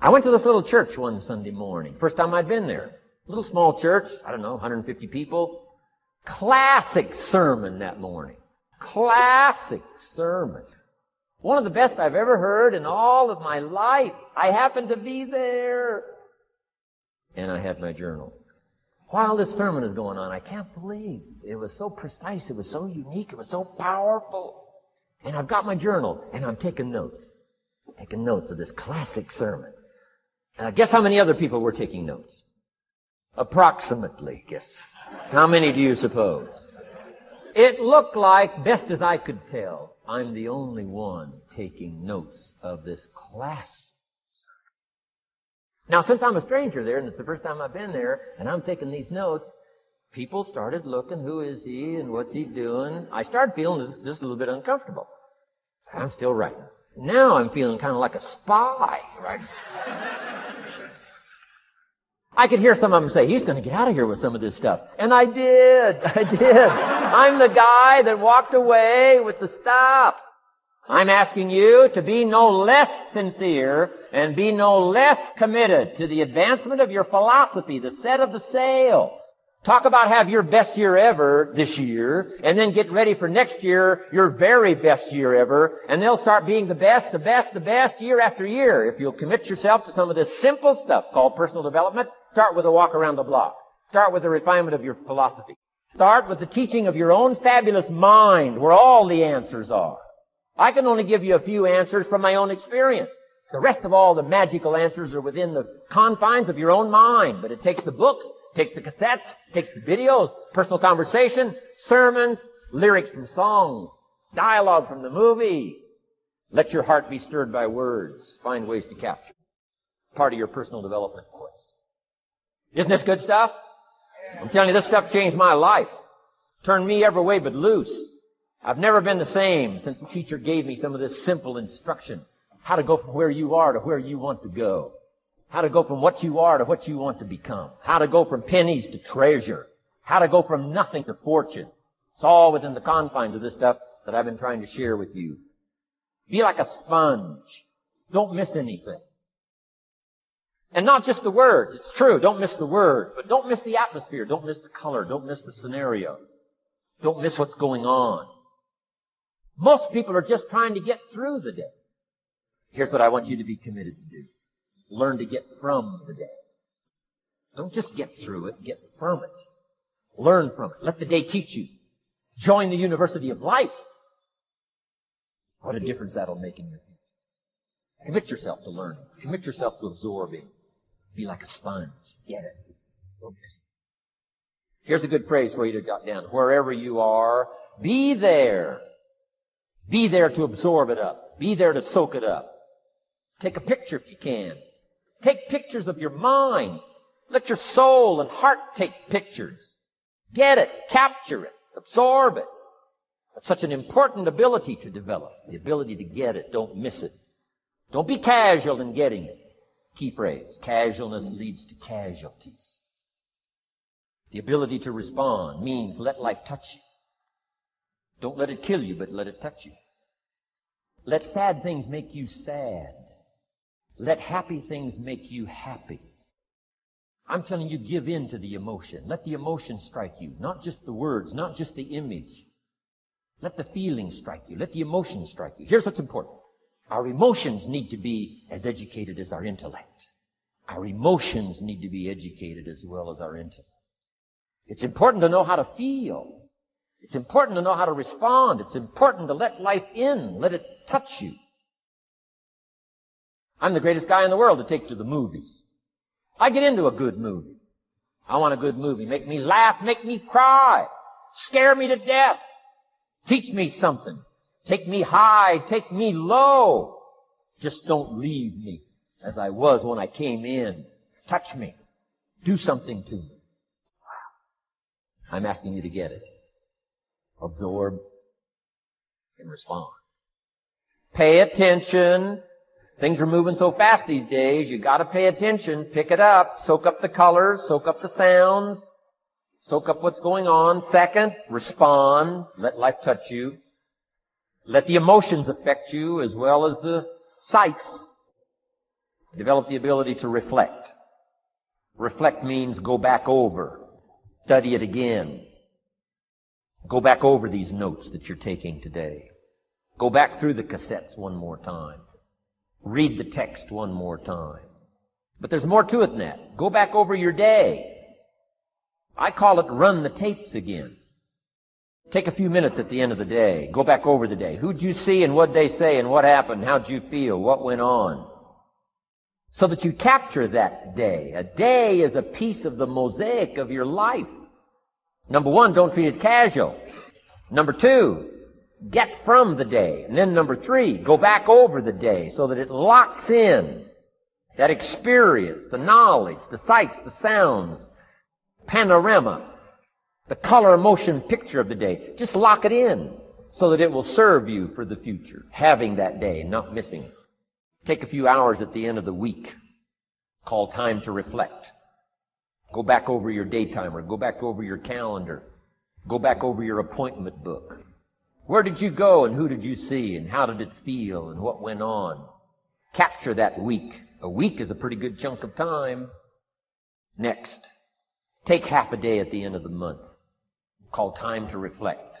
I went to this little church one Sunday morning. First time I'd been there. Little small church, I don't know, 150 people. Classic sermon that morning. Classic sermon. One of the best I've ever heard in all of my life. I happened to be there. And I had my journal. While this sermon is going on, I can't believe it was so precise, it was so unique, it was so powerful. And I've got my journal and I'm taking notes. Taking notes of this classic sermon. Uh, guess how many other people were taking notes? Approximately, guess. How many do you suppose? It looked like, best as I could tell, I'm the only one taking notes of this class. Now, since I'm a stranger there, and it's the first time I've been there, and I'm taking these notes, people started looking, who is he and what's he doing? I started feeling just a little bit uncomfortable. I'm still writing. Now I'm feeling kind of like a spy, right? I could hear some of them say, he's going to get out of here with some of this stuff. And I did. I did. I'm the guy that walked away with the stuff. I'm asking you to be no less sincere and be no less committed to the advancement of your philosophy, the set of the sail. Talk about have your best year ever this year, and then get ready for next year, your very best year ever, and they'll start being the best, the best, the best year after year. If you'll commit yourself to some of this simple stuff called personal development, start with a walk around the block. Start with the refinement of your philosophy. Start with the teaching of your own fabulous mind, where all the answers are. I can only give you a few answers from my own experience. The rest of all the magical answers are within the confines of your own mind, but it takes the books Takes the cassettes, takes the videos, personal conversation, sermons, lyrics from songs, dialogue from the movie. Let your heart be stirred by words. Find ways to capture. Part of your personal development course. Isn't this good stuff? I'm telling you, this stuff changed my life. Turned me every way but loose. I've never been the same since the teacher gave me some of this simple instruction. How to go from where you are to where you want to go. How to go from what you are to what you want to become. How to go from pennies to treasure. How to go from nothing to fortune. It's all within the confines of this stuff that I've been trying to share with you. Be like a sponge. Don't miss anything. And not just the words. It's true. Don't miss the words, but don't miss the atmosphere. Don't miss the color. Don't miss the scenario. Don't miss what's going on. Most people are just trying to get through the day. Here's what I want you to be committed to do. Learn to get from the day. Don't just get through it, get from it. Learn from it. Let the day teach you. Join the university of life. What a difference that'll make in your future. Commit yourself to learning. Commit yourself to absorbing. Be like a sponge. Get it. Don't miss it. Here's a good phrase for you to jot down. Wherever you are, be there. Be there to absorb it up. Be there to soak it up. Take a picture if you can. Take pictures of your mind. Let your soul and heart take pictures. Get it, capture it, absorb it. That's such an important ability to develop. The ability to get it, don't miss it. Don't be casual in getting it. Key phrase. Casualness leads to casualties. The ability to respond means let life touch you. Don't let it kill you, but let it touch you. Let sad things make you sad. Let happy things make you happy. I'm telling you, give in to the emotion. Let the emotion strike you, not just the words, not just the image. Let the feeling strike you. Let the emotion strike you. Here's what's important. Our emotions need to be as educated as our intellect. Our emotions need to be educated as well as our intellect. It's important to know how to feel. It's important to know how to respond. It's important to let life in. Let it touch you. I'm the greatest guy in the world to take to the movies. I get into a good movie. I want a good movie. Make me laugh, make me cry, scare me to death, teach me something, take me high, take me low. Just don't leave me as I was when I came in. Touch me. Do something to me. I'm asking you to get it. Absorb and respond. Pay attention Things are moving so fast these days, you gotta pay attention, pick it up, soak up the colors, soak up the sounds, soak up what's going on. Second, respond, let life touch you. Let the emotions affect you as well as the sights. Develop the ability to reflect. Reflect means go back over, study it again. Go back over these notes that you're taking today. Go back through the cassettes one more time. Read the text one more time. But there's more to it than that. Go back over your day. I call it run the tapes again. Take a few minutes at the end of the day. Go back over the day. Who'd you see and what'd they say and what happened? How'd you feel? What went on? So that you capture that day. A day is a piece of the mosaic of your life. Number one, don't treat it casual. Number two, get from the day. And then number three, go back over the day so that it locks in that experience, the knowledge, the sights, the sounds, panorama, the color motion picture of the day. Just lock it in so that it will serve you for the future, having that day, not missing it. Take a few hours at the end of the week. Call time to reflect. Go back over your daytimer. Go back over your calendar. Go back over your appointment book. Where did you go and who did you see and how did it feel and what went on? Capture that week. A week is a pretty good chunk of time. Next, take half a day at the end of the month called time to reflect.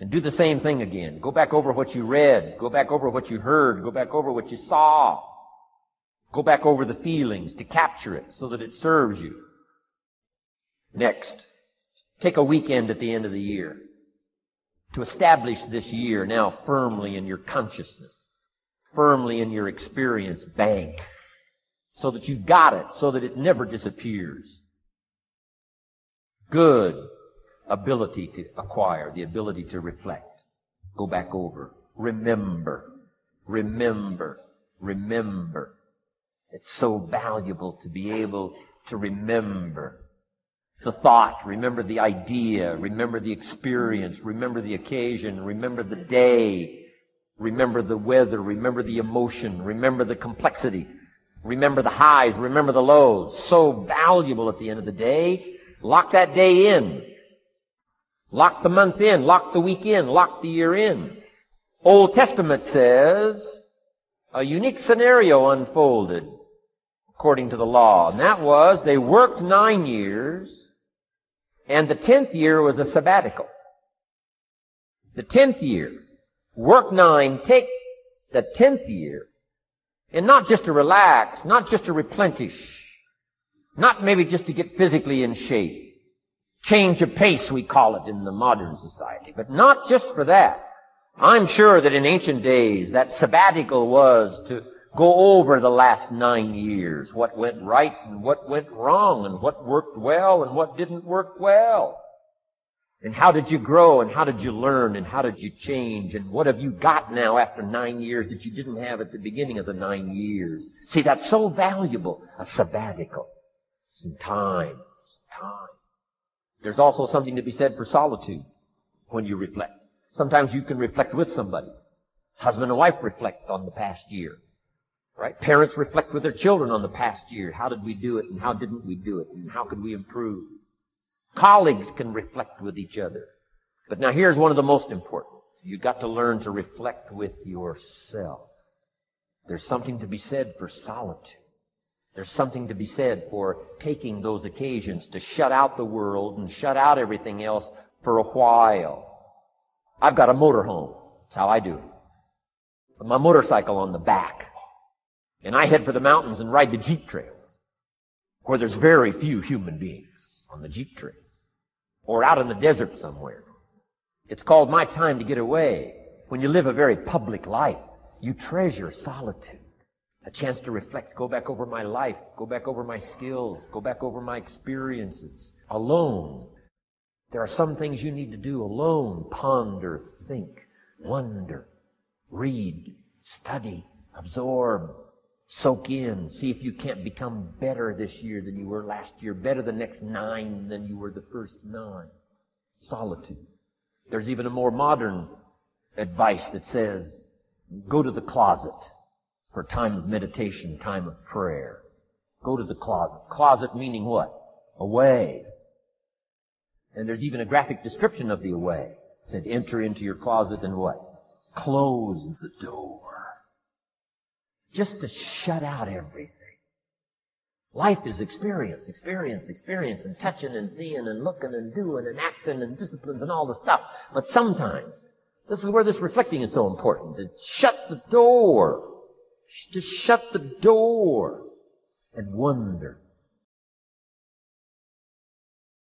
And do the same thing again. Go back over what you read. Go back over what you heard. Go back over what you saw. Go back over the feelings to capture it so that it serves you. Next, take a weekend at the end of the year to establish this year now firmly in your consciousness, firmly in your experience bank, so that you've got it, so that it never disappears. Good ability to acquire, the ability to reflect, go back over, remember, remember, remember. It's so valuable to be able to remember the thought, remember the idea, remember the experience, remember the occasion, remember the day, remember the weather, remember the emotion, remember the complexity, remember the highs, remember the lows. So valuable at the end of the day. Lock that day in. Lock the month in, lock the week in, lock the year in. Old Testament says a unique scenario unfolded according to the law. And that was they worked nine years and the tenth year was a sabbatical. The tenth year, work nine, take the tenth year and not just to relax, not just to replenish, not maybe just to get physically in shape Change of pace, we call it in the modern society. But not just for that. I'm sure that in ancient days, that sabbatical was to go over the last nine years. What went right and what went wrong and what worked well and what didn't work well. And how did you grow and how did you learn and how did you change and what have you got now after nine years that you didn't have at the beginning of the nine years? See, that's so valuable. A sabbatical. Some time. Some time. There's also something to be said for solitude when you reflect. Sometimes you can reflect with somebody. Husband and wife reflect on the past year. Right? Parents reflect with their children on the past year. How did we do it and how didn't we do it and how could we improve? Colleagues can reflect with each other. But now here's one of the most important. You've got to learn to reflect with yourself. There's something to be said for solitude. There's something to be said for taking those occasions to shut out the world and shut out everything else for a while. I've got a motorhome. That's how I do. With my motorcycle on the back. And I head for the mountains and ride the Jeep trails. Where there's very few human beings on the Jeep trails. Or out in the desert somewhere. It's called my time to get away. When you live a very public life, you treasure solitude a chance to reflect, go back over my life, go back over my skills, go back over my experiences alone. There are some things you need to do alone. Ponder, think, wonder, read, study, absorb, soak in, see if you can't become better this year than you were last year, better the next nine than you were the first nine. Solitude. There's even a more modern advice that says, go to the closet for time of meditation, time of prayer. Go to the closet. Closet meaning what? Away. And there's even a graphic description of the away. It said, enter into your closet and what? Close the door. just to shut out everything. Life is experience, experience, experience, and touching and seeing and looking and doing and acting and disciplines and all the stuff. But sometimes, this is where this reflecting is so important, to shut the door, to shut the door and wonder